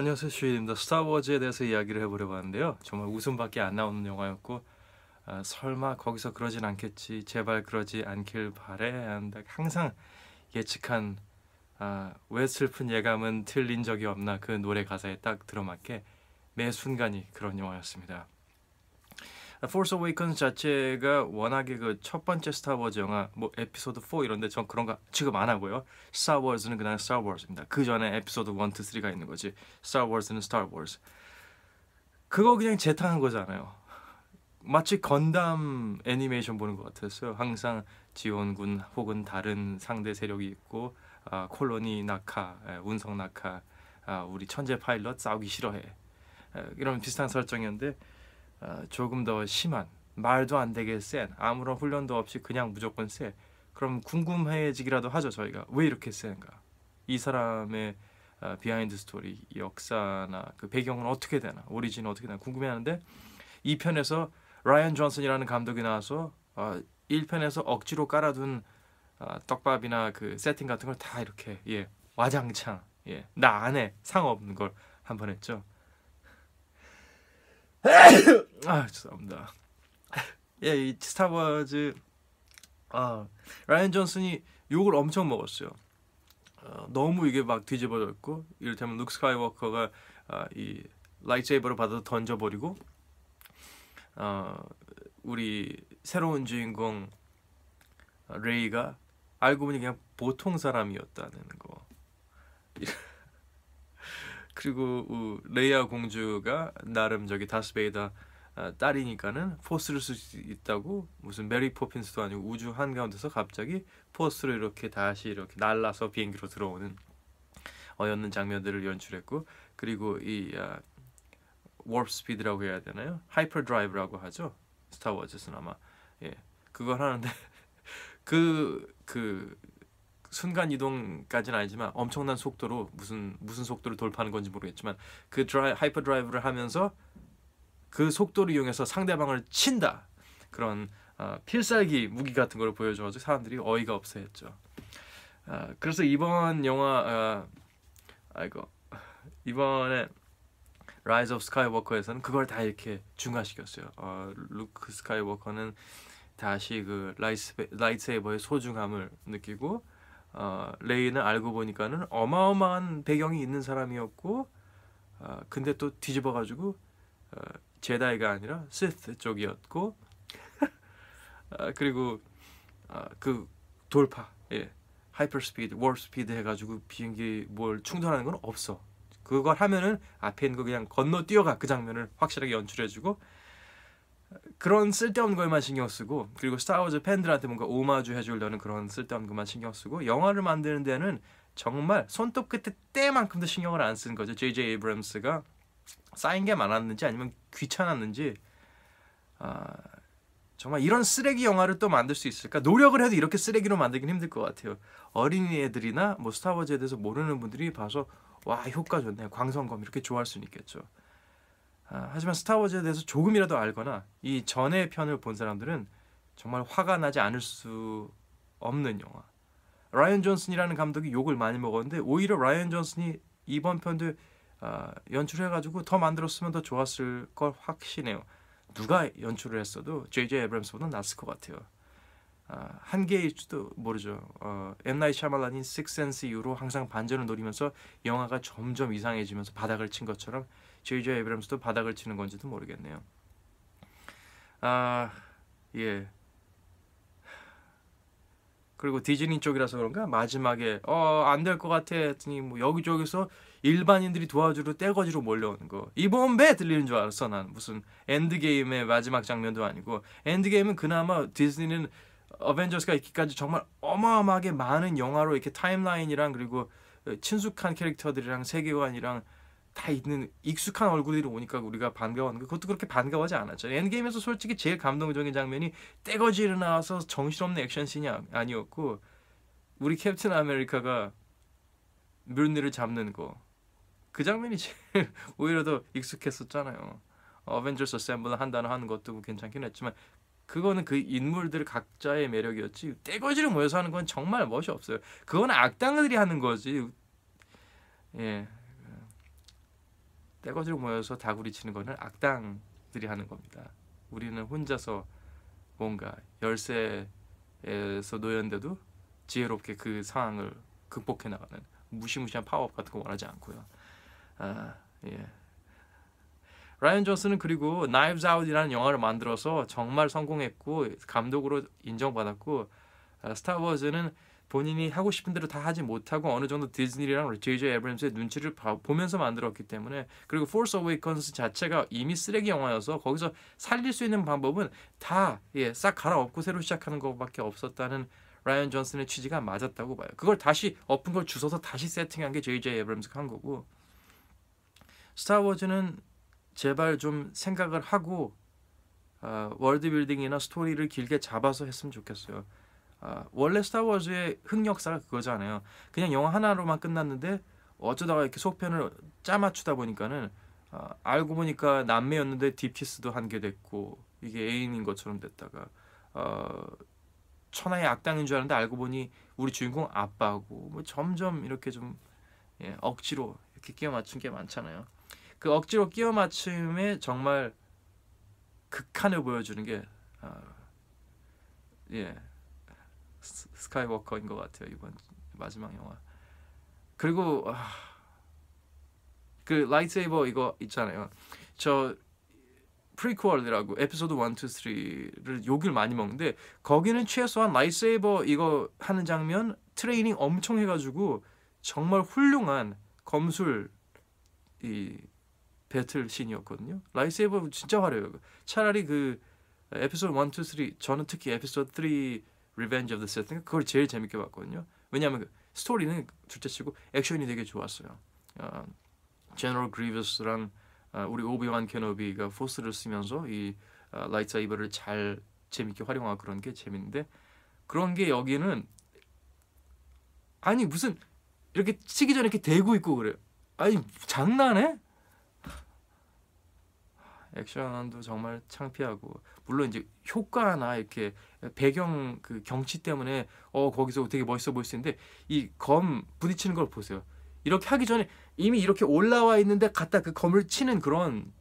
안녕하세요 슈입니다. 스타워즈에 대해서 이야기를 해보려고 하는데요. 정말 웃음밖에 안 나오는 영화였고 아, 설마 거기서 그러진 않겠지 제발 그러지 않길 바래 한다 항상 예측한 아, 왜 슬픈 예감은 틀린 적이 없나 그 노래 가사에 딱 들어맞게 매 순간이 그런 영화였습니다. Force Awakens 자체가 워낙에 그 첫 번째 스타워즈 영화 뭐 에피소드 4 이런데 전 그런 거 취급 안 하고요. 스타워즈는 그냥 스타워즈입니다. 그 전에 에피소드 1, 2, 3가 있는 거지. 스타워즈는 스타워즈. 그거 그냥 재탕한 거잖아요. 마치 건담 애니메이션 보는 것 같았어요. 항상 지원군 혹은 다른 상대 세력이 있고 아, colony 낙하, 에, 운석 낙하, 아, 우리 천재 파일럿 싸우기 싫어해. 에, 이런 비슷한 설정이었는데 어, 조금 더 심한 말도 안 되게 센 아무런 훈련도 없이 그냥 무조건 세. 그럼 궁금해지기라도 하죠 저희가. 왜 이렇게 센가? 이 사람의 어, behind story 역사나 그 배경은 어떻게 되나? origin은 어떻게 되나 궁금해하는데 이 편에서 라이언 존슨이라는 감독이 나와서 어, 1편에서 억지로 깔아둔 어, 떡밥이나 그 세팅 같은 걸 다 이렇게 예 와장창 예나 안에 상 없는 걸 한 번 했죠. 아 죄송합니다. 예, 이 스타워즈 아 라이언 존슨이 욕을 엄청 먹었어요. 어, 너무 이게 막 뒤집어졌고 이를테면 룩 스카이워커가 아, 이 lightsaber를 받아서 던져버리고 어, 우리 새로운 주인공 레이가 알고 보니 그냥 보통 사람이었다는 거. 그리고 우, 레이아 공주가 나름 저기 다스베이다 아, 딸이니까는 force를 쓸 수 있다고 무슨 메리 포핀스도 아니고 우주 한가운데서 갑자기 force를 이렇게 다시 이렇게 날라서 비행기로 들어오는 어이없는 장면들을 연출했고 그리고 이 아, warp speed라고 해야 되나요? hyperdrive라고 하죠. 스타워즈에서는 아마 예 그걸 하는데 그그 그 순간 이동까지는 아니지만 엄청난 속도로 무슨 무슨 속도를 돌파하는 건지 모르겠지만 그 드라이, hyperdrive를 하면서 그 속도를 이용해서 상대방을 친다 그런 어, 필살기 무기 같은 걸 보여줘가지고 사람들이 어이가 없어했죠. 어, 그래서 이번 영화 어, 아이고 이번에 Rise of Skywalker에서는 그걸 다 이렇게 중화시켰어요. 어, 루크 스카이워커는 다시 그 라이스, lightsaber의 소중함을 느끼고 어, 레이는 알고 보니까는 어마어마한 배경이 있는 사람이었고 어, 근데 또 뒤집어가지고 어, 제다이가 아니라 시스 쪽이었고 어, 그리고 어, 그 돌파 예 hyper speed warp speed 해가지고 비행기 뭘 충돌하는 건 없어. 그걸 하면은 앞에 있는 거 그냥 건너 뛰어가 그 장면을 확실하게 연출해주고 그런 쓸데없는 것만 신경 쓰고 그리고 스타워즈 팬들한테 뭔가 오마주 해주려는 그런 쓸데없는 것만 신경 쓰고 영화를 만드는 데는 정말 손톱 끝에 때만큼도 신경을 안 쓰는 거죠. J.J. 에이브럼스가 쌓인 게 많았는지 아니면 귀찮았는지 아, 정말 이런 쓰레기 영화를 또 만들 수 있을까? 노력을 해도 이렇게 쓰레기로 만들긴 힘들 것 같아요. 어린이 애들이나 뭐 스타워즈에 대해서 모르는 분들이 봐서 와 효과 좋네, 광선검 이렇게 좋아할 수는 있겠죠. 아, 하지만 스타워즈에 대해서 조금이라도 알거나 이 전의 편을 본 사람들은 정말 화가 나지 않을 수 없는 영화. 라이언 존슨이라는 감독이 욕을 많이 먹었는데 오히려 라이언 존슨이 이번 편도 아, 연출해가지고 더 만들었으면 더 좋았을 걸 확신해요. 누가 연출을 했어도 J.J. 에브람스보다 낫을 것 같아요. 아, 한계일지도 모르죠. 어, M. 나이 샤말란이 Sixth Sense 이후로 항상 반전을 노리면서 영화가 점점 이상해지면서 바닥을 친 것처럼 제이제 에브람스도 바닥을 치는 건지도 모르겠네요. 아, 예. 그리고 디즈니 쪽이라서 그런가 마지막에 어 안 될 것 같아 했더니 뭐 여기저기서 일반인들이 도와주러 떼거지로 몰려오는 거 이번 배 들리는 줄 알았어 난 무슨 엔드게임의 마지막 장면도 아니고 엔드게임은 그나마 디즈니는 어벤져스가 있기까지 정말 어마어마하게 많은 영화로 이렇게 타임라인이랑 그리고 친숙한 캐릭터들이랑 세계관이랑 다 있는 익숙한 얼굴들이 오니까 우리가 반가워하는 거 그것도 그렇게 반가워하지 않았죠. 엔게임에서 솔직히 제일 감동적인 장면이 떼거지 일어나서 정신없는 액션 씬이 아, 아니었고 우리 캡틴 아메리카가 뮬니를 잡는 거 그 장면이 제일 오히려 더 익숙했었잖아요. 어벤져스 어셈블 한다는 하는 것도 괜찮긴 했지만 그거는 그 인물들 각자의 매력이었지 떼거지를 모여서 하는 건 정말 멋이 없어요. 그건 악당들이 하는 거지. 예. 떼거지로 모여서 다구리 치는 거는 악당들이 하는 겁니다. 우리는 혼자서 뭔가 열세에서 놓였는데도 지혜롭게 그 상황을 극복해 나가는 무시무시한 파워업 같은 거 원하지 않고요. 아, 예. 라이언 존슨은 그리고 Knives Out이라는 영화를 만들어서 정말 성공했고 감독으로 인정받았고 아, 스타워즈는 본인이 하고 싶은 대로 다 하지 못하고 어느 정도 디즈니랑 제이제 에브램스의 눈치를 봐, 보면서 만들었기 때문에 그리고 Force Awakens 자체가 이미 쓰레기 영화여서 거기서 살릴 수 있는 방법은 다 예, 싹 갈아엎고 새로 시작하는 것밖에 없었다는 라이언 존슨의 취지가 맞았다고 봐요. 그걸 다시 엎은 걸 주워서 다시 세팅한 게 제이제 에브램스가 한 거고 스타워즈는 제발 좀 생각을 하고 어, world building이나 스토리를 길게 잡아서 했으면 좋겠어요. 어, 원래 스타워즈의 흑역사가 그거잖아요. 그냥 영화 하나로만 끝났는데 어쩌다가 이렇게 속편을 짜맞추다 보니까는 어, 알고 보니까 남매였는데 deep kiss도 한 게 됐고 이게 애인인 것처럼 됐다가 어, 천하의 악당인 줄 알았는데 알고 보니 우리 주인공 아빠고 뭐 점점 이렇게 좀 예, 억지로 이렇게 끼워 맞춘 게 많잖아요. 그 억지로 끼워 맞춤에 정말 극한을 보여주는 게 아, 예. 스카이워커인 것 같아요 이번 마지막 영화. 그리고 아, 그 lightsaber 이거 있잖아요. 저 prequel이라고 에피소드 1, 2, 3를 욕을 많이 먹는데 거기는 최소한 lightsaber 이거 하는 장면 트레이닝 엄청 해가지고 정말 훌륭한 검술 이 battle scene이었거든요. lightsaber 진짜 화려해요. 차라리 그 에피소드 1, 2, 3 저는 특히 에피소드 3 Revenge of the Sith 그걸 제일 재밌게 봤거든요. 왜냐하면 그 스토리는 둘째치고 액션이 되게 좋았어요. 어, General 그리버스랑 어, 우리 오비완 케노비가 force를 쓰면서 이 어, lightsaber를 잘 재밌게 활용하고 그런 게 재밌는데 그런 게 여기는 아니 무슨 이렇게 치기 전에 이렇게 대고 있고 그래요. 아니 장난해? 액션도 정말 창피하고 물론 이제 효과나 이렇게 배경 그 경치 때문에 어 거기서 되게 멋있어 보일 수 있는데 이 검 부딪히는 걸 보세요. 이렇게 하기 전에 이미 이렇게 올라와 있는데 갖다 그 검을 치는 그런